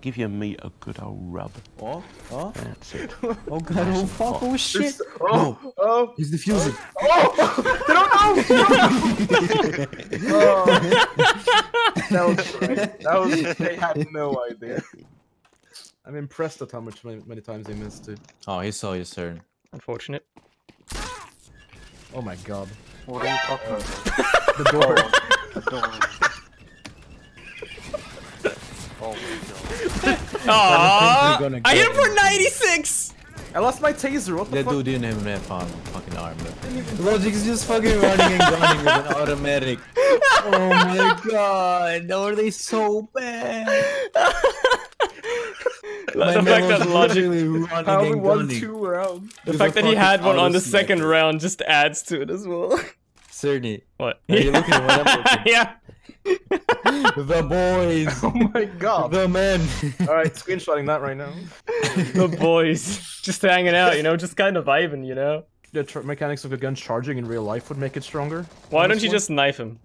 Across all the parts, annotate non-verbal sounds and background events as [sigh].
Give your meat a good old rub. Oh, oh, That's it. [laughs] oh god, oh fuck, oh shit. Oh, oh, He's defusing. [laughs] Oh! [laughs] oh. that was right. That was. They had no idea. I'm impressed at how much many, many times they missed it. Oh, he saw his turn. Unfortunate. Oh my god. What are you talking about? The door. Oh, the door. Oh my god. Aww! I hit him for 96! I lost my taser. What the That fuck? dude didn't even have um, fucking armor. Logic is just fucking running and gunning with an [laughs] automatic. Oh my [laughs] god, no, are they so bad? My the fact that Logic, literally running I only won gunning. two rounds. the with fact a that he had one on the second sniper. round just adds to it as well. Surny. What? Are you looking at what I'm [laughs] looking? yeah. [laughs] The boys. [laughs] Oh my god. The men. Alright, screenshotting that right now. [laughs] The boys. Just hanging out, you know, just kind of vibing, you know? The tr- mechanics of the gun charging in real life would make it stronger. Why don't Honestly. you just knife him?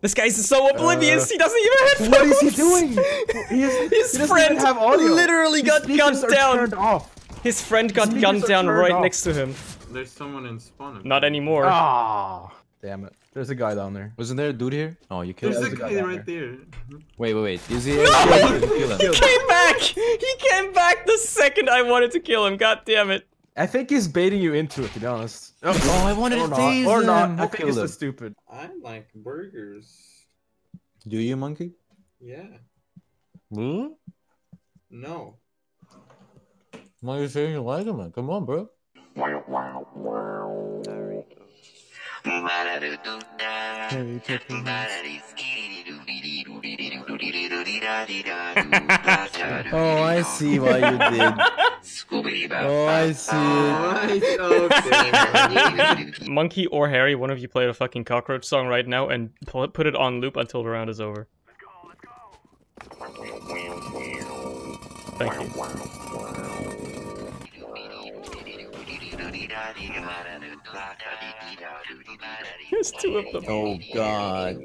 This guy's so oblivious, Uh, he doesn't even have What is he doing? He is, His he friend have audio. literally His got gunned down. Off. His friend got Sneakers gunned down right off. next to him. There's someone in spawn. Not anymore. Ah, damn it. There's a guy down there. Wasn't there a dude here? Oh, you killed There's him. a guy guy right there. Wait, wait, wait. Is he? No! Kill. He came back! He came back the second I wanted to kill him, god damn it. I think he's baiting you into it, to be honest. Oh, I wanted or to not. tase Or not. him. I think killed he's him? just stupid. I like burgers. Do you, monkey? Yeah. Hmm? No. Why are you saying you like him, man? Come on, bro. Oh, I see why you did. Oh, I see it. Alright, okay. Monkey or Harry, one of you play a fucking cockroach song right now and put it on loop until the round is over. Thank you. There's two of them. Oh, God.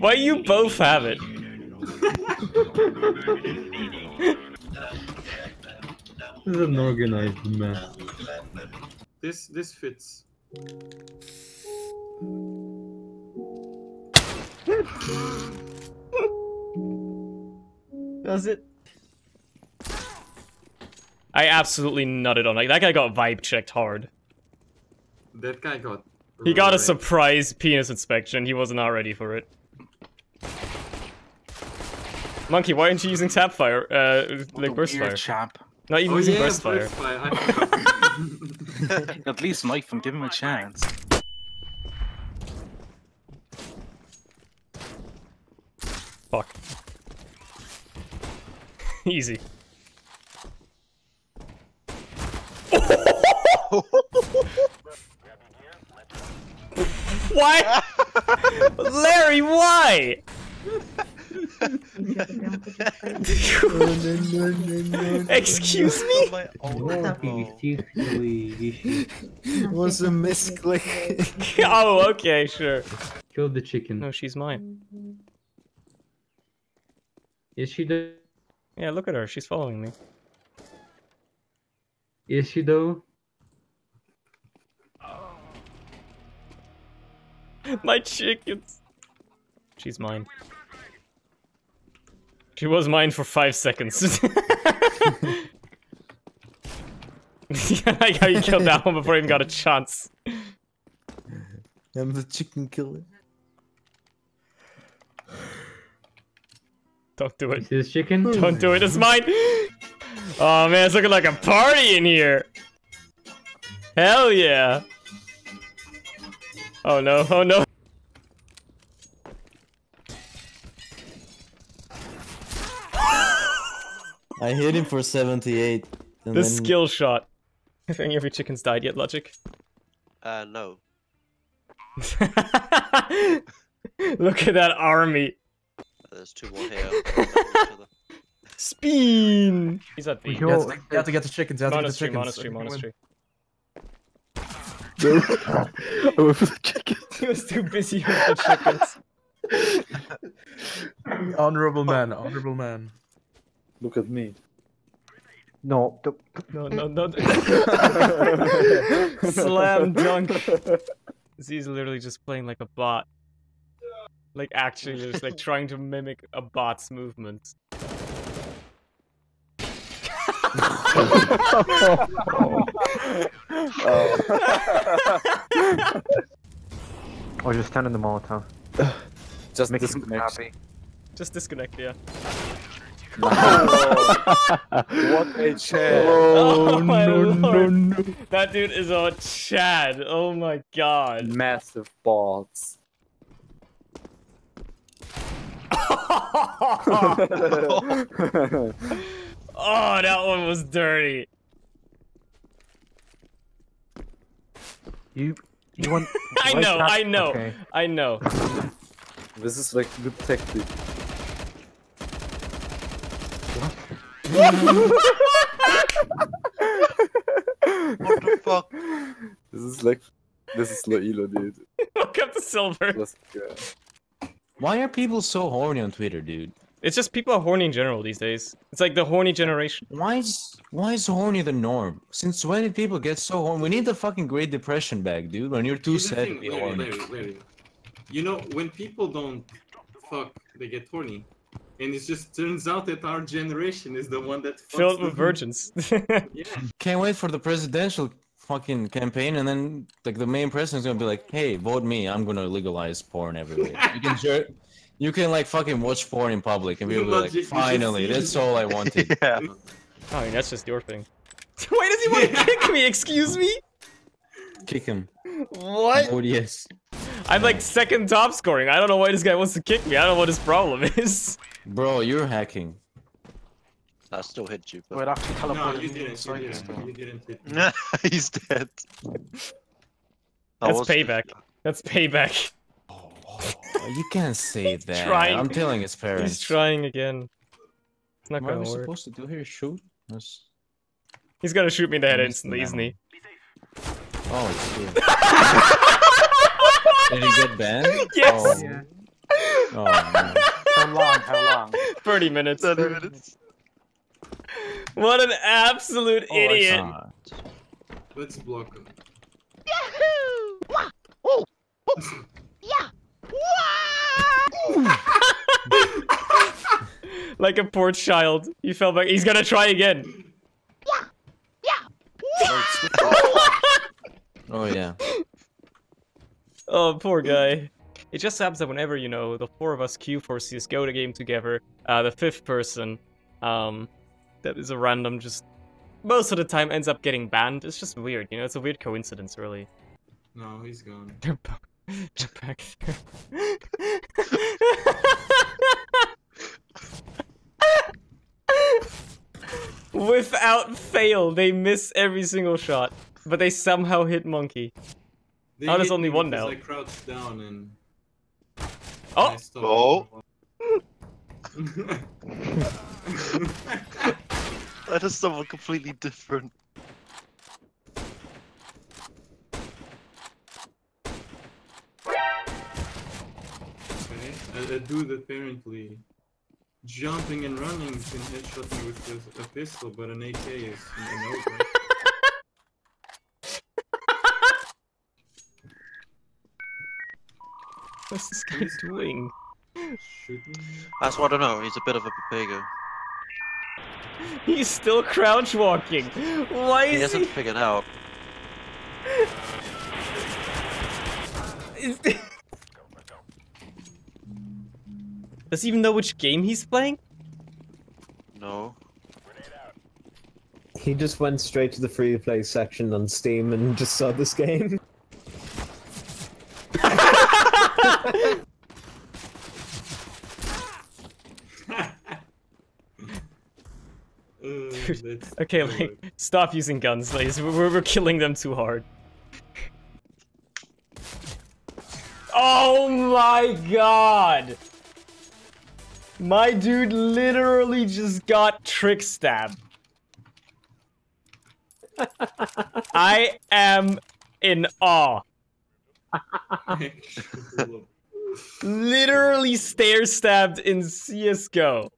Why you both have it? This is an organized mess. This this fits. Does it? I absolutely nutted on like that guy got vibe checked hard. That guy got. He got a surprise penis inspection. He was not ready for it. Monkey, why aren't you using tap fire? Uh, like burst fire. champ. Not even Oh using yeah, burst fire. burst fire. I. [laughs] At least knife him, give him a chance. Fuck. [laughs] Easy. [laughs] why? Larry, why? [laughs] Excuse me? was a misclick. [laughs] oh, okay, sure. Kill the chicken. No, she's mine. Is she though? Yeah, look at her. She's following me. Is she though? My chickens. She's mine. She was mine for five seconds. I [laughs] [laughs] like how you killed that one before I even got a chance. I'm the chicken killer. Don't do Is it. this chicken? Don't do it. It's mine. Oh man, it's looking like a party in here. Hell yeah. Oh no, oh no. I hit him for 78. And The then skill shot. Have any of your chickens died yet, Logic? Uh, no. [laughs] Look at that army. There's two more here. next to each other. Spin! He's at B. You have, to, you have to get the chickens. You have to get the Monastery, chickens. monastery, I think monastery. [laughs] we win. for the chicken. He was too busy with the chickens. [laughs] Honorable man. Honorable man. Look at me. No, don't- No, no, mm. no. [laughs] Slam dunk. [laughs] He's literally just playing like a bot. Like actually just like [laughs] trying to mimic a bot's movements. or just stand in the Molotov. Just Make him disconnect. happy. Just disconnect, yeah. Oh. what a chance. Oh, oh, my lord. That dude is a Chad. Oh my god. Massive balls. [laughs] Oh, that one was dirty. You, you want? [laughs] I why know, I know, Okay. I know. this is like good tactic. What the fuck? This is like this is Loilo, dude. Welcome the Silver. Let's go. Why are people so horny on Twitter, dude? It's just people are horny in general these days. It's like the horny generation. Why is why is horny the norm? Since when did people get so horny? We need the fucking Great Depression back, dude. When you're too Here's the sad to thing, be Larry, horny. Larry, Larry. You know, when people don't fuck, they get horny. And it just turns out that our generation is the one that fucks Filled with the- virgins. [laughs] Yeah. Can't wait for the presidential fucking campaign, and then like the main president's gonna be like, "Hey, vote me. I'm gonna legalize porn everywhere. [laughs] You can jerk, you can like fucking watch porn in public, and people will be Logic, like, finally, that's all I wanted." [laughs] Yeah. Oh, I mean, that's just your thing. Why does he want to kick me? Excuse me? Kick him. What? Oh yes. I'm like second top scoring. I don't know why this guy wants to kick me. I don't know what his problem [laughs] is. Bro, you're hacking. I still hit you, Wait, but actually No, teleported you me didn't. You inside this didn't. You didn't hit me. [laughs] he's dead. That's payback. That's payback. Oh, you can't say that. trying. I'm telling his parents. He's trying again. It's not What are we gonna work. supposed to do here? Shoot? That's... He's gonna shoot me in the head I missed the instantly, isn't he? Oh, it's [laughs] good. Did he get banned? Yes! Oh, Yeah. oh man. How long? How long? 30 minutes. 30 minutes. What an absolute Oh, idiot. Let's block him. [laughs] like a poor child. He fell back. He's gonna try again. Yeah! Yeah! Oh yeah. Oh, poor guy. It just happens that whenever, you know, the four of us queue for CSGO the game together, uh, the fifth person, um, that is a random, just most of the time ends up getting banned. It's just weird, you know, it's a weird coincidence, really. No, he's gone. [laughs] They're back, they're back there. [laughs] Without fail, they miss every single shot, but they somehow hit Monkey. They Oh, there's only one because now. I crouched down and. Oh! I. Oh. [laughs] That is someone completely different. Okay, a, a dude apparently jumping and running can headshot me with a, a pistol, but an AK is an over. What's this guy doing? Shoot me? That's what I don't know. He's a bit of a papago. [laughs] He's still crouch walking. Why is He is hasn't he? figured out. Is- Does he even know which game he's playing? No. He just went straight to the free play section on Steam and just saw this game. [laughs] [laughs] Okay, like, stop using guns, Lays. We're, we're killing them too hard. Oh my god! My dude literally just got trick stabbed. [laughs] I am in awe. [laughs] Literally stair stabbed in CSGO.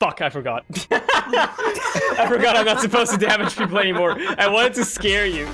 Fuck, I forgot. [laughs] I forgot I'm not supposed to damage people anymore. I wanted to scare you.